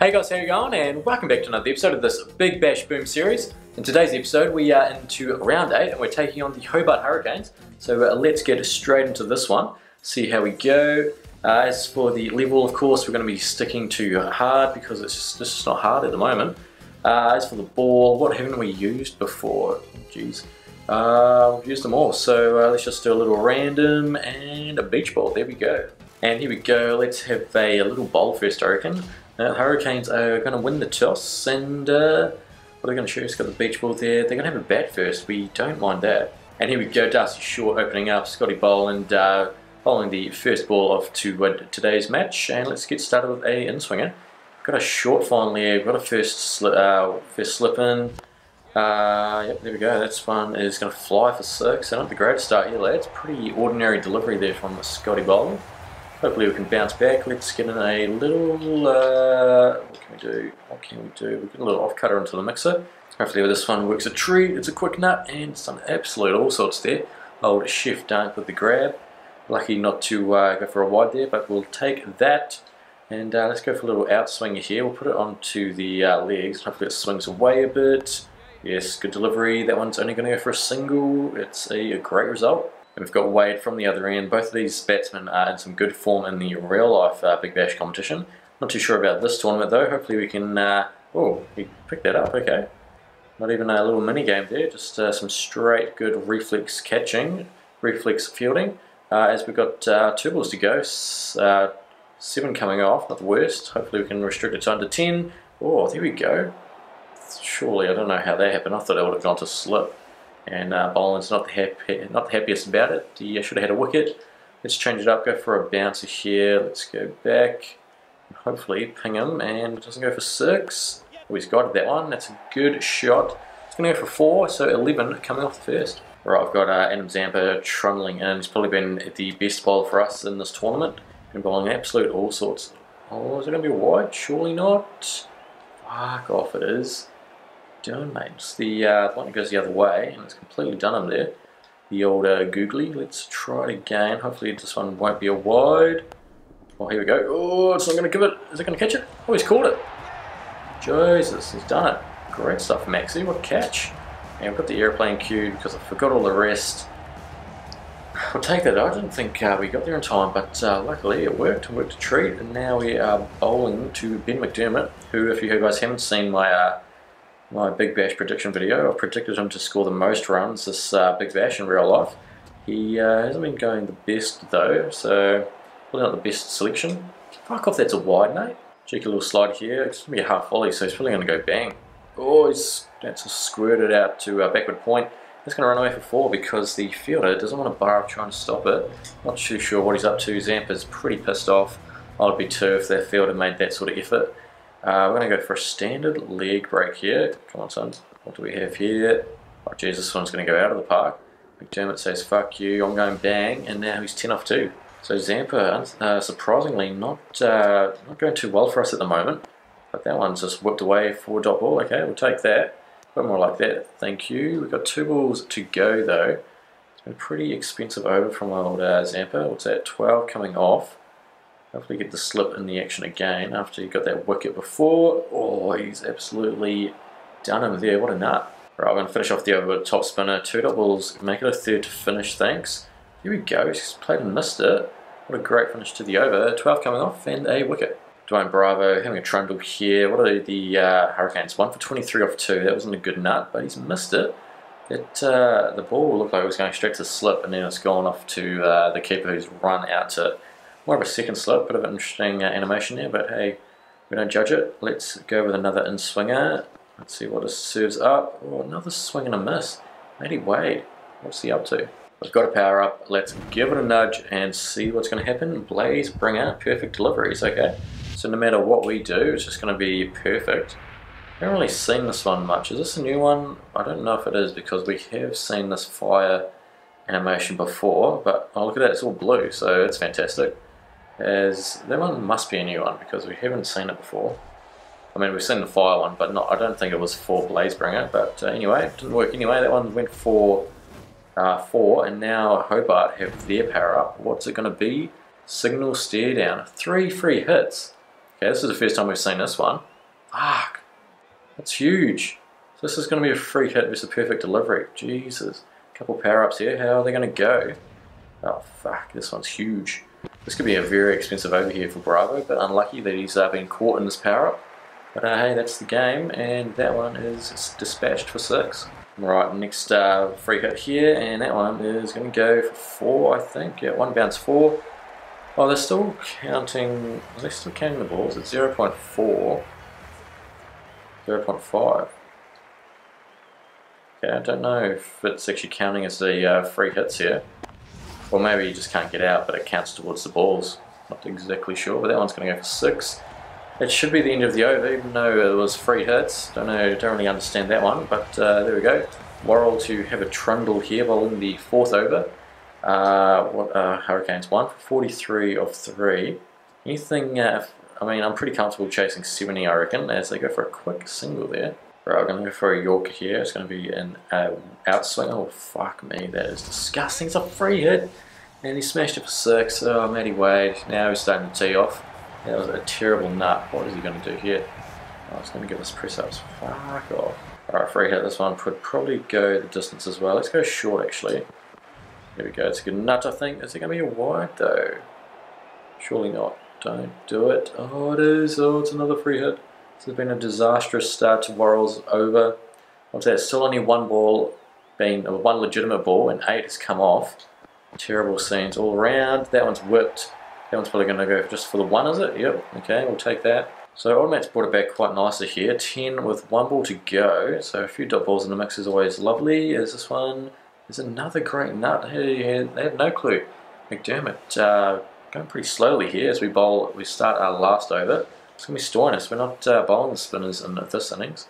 Hey guys, how you going? And welcome back to another episode of this Big Bash Boom series. In today's episode, we are into round 8 and we're taking on the Hobart Hurricanes. So uh, let's get straight into this one, see how we go. Uh, as for the level, of course, we're going to be sticking to hard because it's just, it's just not hard at the moment. Uh, as for the ball, what haven't we used before? Jeez. Uh, we've used them all, so uh, let's just do a little random and a beach ball. There we go. And here we go, let's have a, a little bowl first, I reckon. Uh, Hurricanes are going to win the toss, and uh, what are they going to choose? Got the beach ball there. They're going to have a bat first. We don't mind that. And here we go, Darcy Short opening up, Scotty Boland uh, following the first ball of to uh, today's match. And let's get started with a in-swinger. Got a short finally, got a first, sli uh, first slip in. Uh, yep, there we go. That's one is going to fly for six. And not the greatest start here, lads. Pretty ordinary delivery there from Scotty Boland. Hopefully we can bounce back. Let's get in a little, uh, what can we do? What can we do? We get a little off cutter into the mixer. Hopefully this one works a treat. It's a quick nut and some absolute all sorts there. Old Chef Dunk with the grab. Lucky not to uh, go for a wide there, but we'll take that. And uh, let's go for a little outswinger here. We'll put it onto the uh, legs. Hopefully it swings away a bit. Yes, good delivery. That one's only going to go for a single. It's a, a great result. And we've got Wade from the other end. Both of these batsmen are in some good form in the real life uh, Big Bash competition. Not too sure about this tournament though. Hopefully we can. Uh, oh, he picked that up. Okay. Not even a little mini game there. Just uh, some straight good reflex catching, reflex fielding. Uh, as we've got uh, two balls to go. Uh, seven coming off. Not the worst. Hopefully we can restrict it to under ten. Oh, there we go. Surely I don't know how that happened. I thought it would have gone to slip and uh, Boland's not the, happy, not the happiest about it. He should have had a wicket. Let's change it up, go for a bouncer here. Let's go back. Hopefully ping him and it doesn't go for six. Oh, he's got that one. That's a good shot. It's going to go for four, so 11 coming off the first. Right, I've got uh, Adam Zampa trundling in. He's probably been the best bowler for us in this tournament. Been bowling absolute all sorts. Oh, is it going to be wide? Surely not. Fuck off it is doing, mate? The uh, one that goes the other way, and it's completely done him there. The old uh, googly. Let's try it again. Hopefully this one won't be a wide. Oh, here we go. Oh, it's not going to give it. Is it going to catch it? Oh, he's caught it. Jesus, he's done it. Great stuff, Maxi. What catch. And we've got the airplane queued because I forgot all the rest. We'll take that. I didn't think uh, we got there in time, but uh, luckily it worked. It worked a treat. And now we are bowling to Ben McDermott, who, if you guys haven't seen my uh, my Big Bash prediction video. I've predicted him to score the most runs this uh, Big Bash in real life. He uh, hasn't been going the best though, so probably not the best selection. Fuck off, that's a wide, mate. Cheeky little slide here. It's going to be a half volley, so he's probably going to go bang. Oh, he's, that's squirted out to a backward point. He's going to run away for four because the fielder doesn't want to bar up trying to stop it. Not too sure what he's up to. Zampa's pretty pissed off. I'd be too if their fielder made that sort of effort. Uh, we're going to go for a standard leg break here. Come on, son. What do we have here? Oh, Jesus, this one's going to go out of the park. McDermott says, fuck you, I'm going bang, and now he's 10 off 2. So Zampa, uh, surprisingly, not uh, not going too well for us at the moment. But that one's just whipped away for dot ball. Okay, we'll take that. A bit more like that, thank you. We've got two balls to go, though. It's been a pretty expensive over from old uh, Zampa. What's that, 12 coming off. Hopefully get the slip in the action again after he got that wicket before. Oh, he's absolutely done him there. What a nut. Right, I'm going to finish off the over with top spinner. Two doubles, make it a third to finish, thanks. Here we go, he's played and missed it. What a great finish to the over. 12 coming off and a wicket. Dwayne Bravo having a trundle here. What are the uh, Hurricanes? 1 for 23 off 2. That wasn't a good nut, but he's missed it. It, uh, the ball looked like it was going straight to the slip and then it's gone off to uh, the keeper who's run out to more of a second slip, bit of an interesting uh, animation there, but hey, we don't judge it. Let's go with another in swinger. Let's see what this serves up. Oh, another swing and a miss. Matty Wade, what's he up to? We've got a power up. Let's give it a nudge and see what's going to happen. Blaze, bring out perfect deliveries, okay? So no matter what we do, it's just going to be perfect. I haven't really seen this one much. Is this a new one? I don't know if it is because we have seen this fire animation before, but oh look at that, it's all blue, so it's fantastic is that one must be a new one because we haven't seen it before. I mean, we've seen the fire one, but not. I don't think it was for Blazebringer. But uh, anyway, it didn't work anyway. That one went for uh, four, and now Hobart have their power up. What's it going to be? Signal stare down. Three free hits. Okay, this is the first time we've seen this one. Fuck. That's huge. So this is going to be a free hit versus a perfect delivery. Jesus. A couple power-ups here. How are they going to go? Oh, fuck. This one's huge. This could be a very expensive over here for Bravo, but unlucky that he's uh, been caught in this power-up. But uh, hey, that's the game, and that one is dispatched for six. Right, next uh, free hit here, and that one is going to go for four, I think. Yeah, one bounce four. Oh, they're still counting. Are they still counting the balls? It's 0 0.4, 0 0.5. Okay, I don't know if it's actually counting as the uh, free hits here. Or maybe you just can't get out, but it counts towards the balls. Not exactly sure, but that one's going to go for six. It should be the end of the over, even though it was free hits. Don't know, don't really understand that one, but uh, there we go. Worrall to have a trundle here while in the fourth over. Uh, what uh, Hurricanes one for 43 of three. Anything? Uh, I mean, I'm pretty comfortable chasing 70, I reckon, as they go for a quick single there. Right, I'm going to go for a Yorker here. It's going to be an uh, outswing. Oh, fuck me. That is disgusting. It's a free hit. And he smashed it for six. Oh, Matty Wade. Now he's starting to tee off. That was a terrible nut. What is he going to do here? Oh, it's going to give us press-ups. Fuck off. Alright, free hit. This one could probably go the distance as well. Let's go short, actually. Here we go. It's a good nut, I think. Is it going to be a wide, though? Surely not. Don't do it. Oh, it is. Oh, it's another free hit. This has been a disastrous start to Worrall's over. Say it's still only one ball, being one legitimate ball, and eight has come off. Terrible scenes all around. That one's whipped. That one's probably going to go just for the one, is it? Yep. Okay, we'll take that. So Automat's brought it back quite nicely here. 10 with one ball to go. So a few dot balls in the mix is always lovely. Is this one? Is another great nut. Hey, they have no clue. McDermott uh, going pretty slowly here as we bowl. We start our last over. It's going to be Stoinis. We're not uh, bowling the spinners in this innings.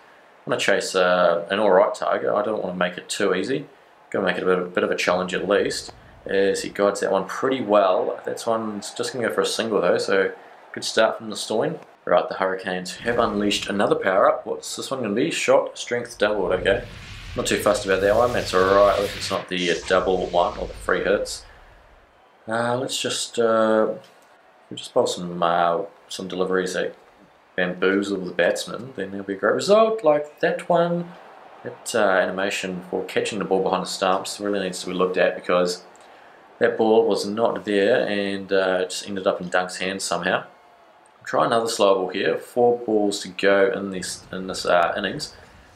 I want to chase uh, an alright target. I don't want to make it too easy. Going to make it a bit, a bit of a challenge at least. As he guides that one pretty well. That one's just going to go for a single though, so good start from the Stoin. Right, the Hurricanes have unleashed another power up. What's this one going to be? Shot, strength, doubled, okay. Not too fussed about that one, that's alright if it's not the uh, double one or the free hits. Uh, let's just uh, just bowl some uh, some deliveries that bamboozle the batsman, then there'll be a great result. Like that one, that uh, animation for catching the ball behind the stumps really needs to be looked at because that ball was not there and uh, just ended up in Dunk's hands somehow. Try another slow ball here. Four balls to go in this in this uh, innings.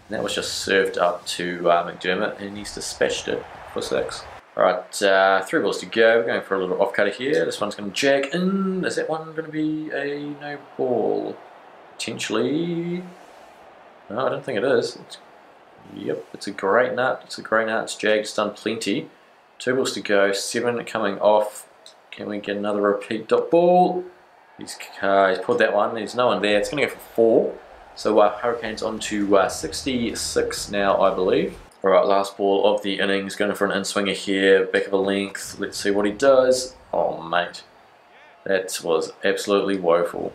And that was just served up to uh, McDermott and he's dispatched it for six. Alright, uh, three balls to go. We're going for a little off cutter here. This one's going to jack in. Is that one going to be a no ball? Potentially. No, I don't think it is. It's, yep, it's a great nut. It's a great nut. It's jagged. It's done plenty. Two balls to go. Seven coming off. Can we get another repeat dot ball? He's, uh, he's pulled that one. There's no one there. It's going to go for four. So uh, Hurricanes on to uh, 66 now, I believe. Alright, last ball of the innings, going for an in-swinger here, back of a length, let's see what he does. Oh mate, that was absolutely woeful.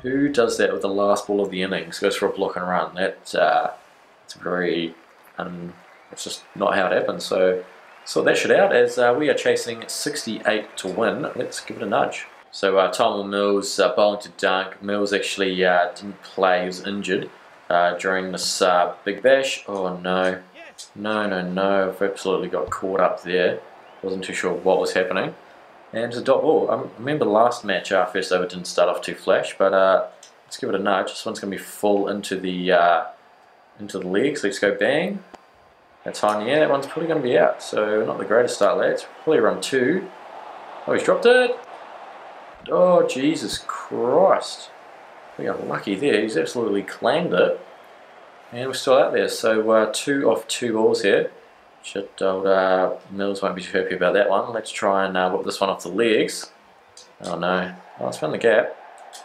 Who does that with the last ball of the innings, goes for a block and run? That, uh, it's very, um, it's just not how it happens, so sort that shit out as uh, we are chasing 68 to win. Let's give it a nudge. So uh, Tom Mills uh, bowling to Dunk. Mills actually uh, didn't play, he was injured uh, during this uh, Big Bash. Oh no. No, no, no, I've absolutely got caught up there. Wasn't too sure what was happening. And a dot ball. I remember the last match, our first over didn't start off too flash, but uh, let's give it a nudge. This one's going to be full into the uh, into the legs. Let's go bang. That's high in the air. That one's probably going to be out. So not the greatest start, lads. Probably run two. Oh, he's dropped it. Oh, Jesus Christ. We got lucky there. He's absolutely claimed it. And we're still out there, so uh, two off two balls here. Shit, old uh, Mills won't be too happy about that one. Let's try and uh, whip this one off the legs. Oh no, oh, it's found the gap.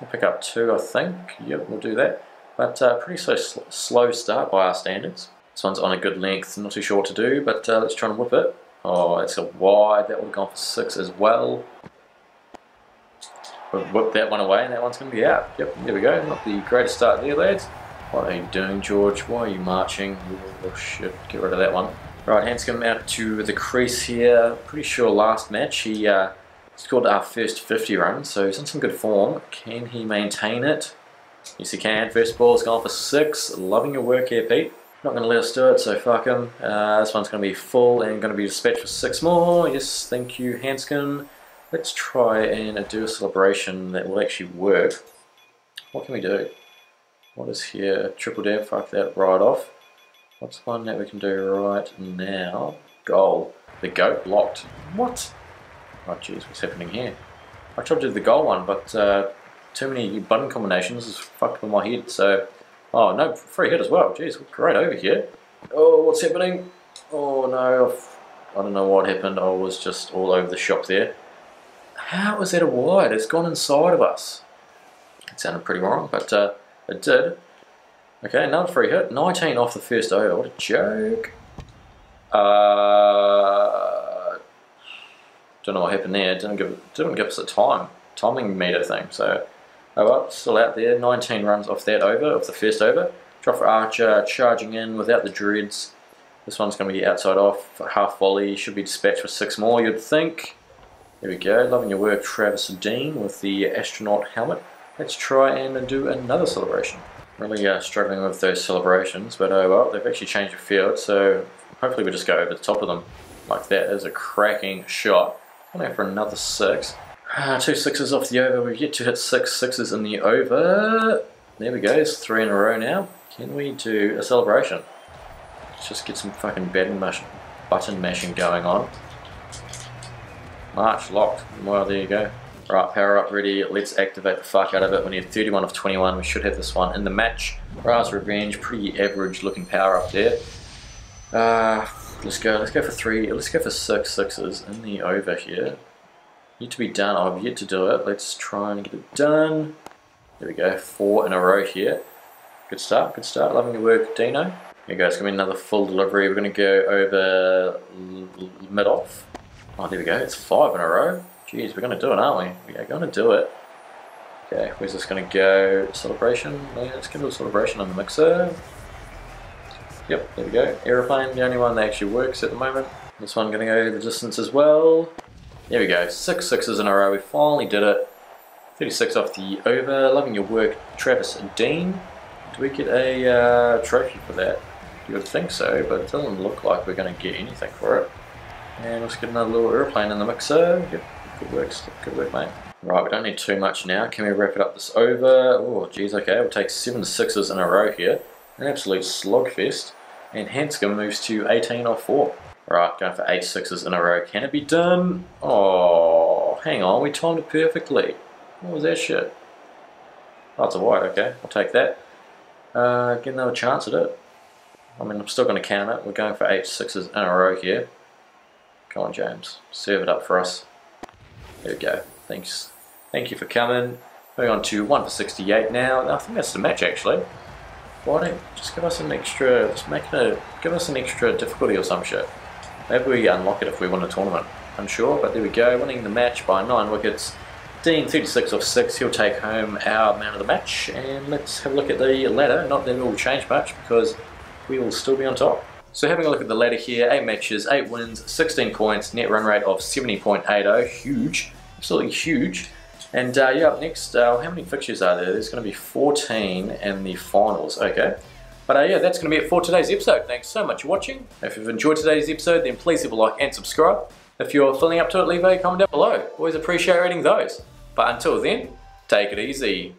We'll pick up two, I think. Yep, we'll do that. But uh, pretty so sl slow start by our standards. This one's on a good length, not too sure what to do, but uh, let's try and whip it. Oh, it's a wide, that would have gone for six as well. We'll whip that one away and that one's going to be out. Yep, there we go. Not the greatest start there, lads. What are you doing, George? Why are you marching? Oh shit, get rid of that one. Right, Handscomb out to the crease here. Pretty sure last match he uh, scored our first 50 run, so he's in some good form. Can he maintain it? Yes, he can. First ball's gone for six. Loving your work here, Pete. Not going to let us do it, so fuck him. Uh, this one's going to be full and going to be dispatched for six more. Yes, thank you, Handscomb. Let's try and do a celebration that will actually work. What can we do? What is here? Triple dab, fuck that right off. What's one that we can do right now? Goal. The goat blocked. What? Oh jeez, what's happening here? I tried to do the goal one, but uh, too many button combinations has fucked with my head, so Oh, no, free hit as well. Jeez, great over here. Oh, what's happening? Oh, no. I don't know what happened. I was just all over the shop there. How is that a wide? It's gone inside of us. It sounded pretty wrong, but uh, it did. Okay, another free hit. 19 off the first over. What a joke. Uh, don't know what happened there. Didn't give didn't give us a time timing meter thing. So Oh well, still out there. 19 runs off that over, of the first over. Jofra Archer charging in without the dreads. This one's going to be outside off, half volley, should be dispatched with six more, you'd think. There we go, loving your work, Travis Dean, with the astronaut helmet. Let's try and do another celebration. Really uh, struggling with those celebrations, but oh well, they've actually changed the field, so hopefully we just go over the top of them like that. Is a cracking shot. Going for another six. Uh, two sixes off the over. We've yet to hit six sixes in the over. There we go. It's three in a row now. Can we do a celebration? Let's just get some fucking button, mash button mashing going on. March locked. Well, there you go. Right, power up ready. Let's activate the fuck out of it. We need 31 of 21. We should have this one in the match. Ra's Revenge, pretty average looking power up there. Uh, let's go. Let's go for three. Let's go for six sixes in the over here. Need to be done. I've yet to do it. Let's try and get it done. There we go. Four in a row here. Good start. Good start. Loving your work, Dino. Here we go. It's going to be another full delivery. We're to go over mid-off. Oh, there we go. It's five in a row. Jeez, we're going to do it, aren't we? We are going to do it. Okay, where's this going to go? Celebration? Let's give it a celebration on the mixer. Yep, there we go. Aeroplane, the only one that actually works at the moment. This one going to go the distance as well. There we go, six sixes in a row, we finally did it. 36 off the over, loving your work, Travis and Dean. Do we get a uh, trophy for that? You would think so, but it doesn't look like we're going to get anything for it. And let's get another little airplane in the mixer. Yep, good work, good work mate. Right, we don't need too much now. Can we wrap it up this over? Oh, geez, okay, we'll take seven sixes in a row here. An absolute slogfest. And Handscomb moves to 18 off 4. Right, going for eight sixes in a row. Can it be done? Oh, hang on, we timed it perfectly. What was that shit? Oh, it's a white, okay, I'll take that. Uh, get another chance at it. I mean, I'm still going to count it. We're going for eight sixes in a row here. Come on, James. Serve it up for us. There we go. Thanks. Thank you for coming. Moving on to 1 for 68 now. I think that's the match, actually. Why don't just give us an extra, just make it a, give us an extra difficulty or some shit. Maybe we unlock it if we win a tournament. Unsure, but there we go. Winning the match by 9 wickets. Dean 36 off 6. He'll take home our man of the match. And let's have a look at the ladder. Not that it will change much because we will still be on top. So having a look at the ladder here, 8 matches, 8 wins, 16 points, net run rate of 70.80. Huge. Absolutely huge. And uh, yeah, up next, uh, how many fixtures are there? There's going to be 14 in the finals. Okay. But uh, yeah, that's going to be it for today's episode. Thanks so much for watching. If you've enjoyed today's episode, then please leave a like and subscribe. If you're feeling up to it, leave a comment down below. Always appreciate reading those. But until then, take it easy.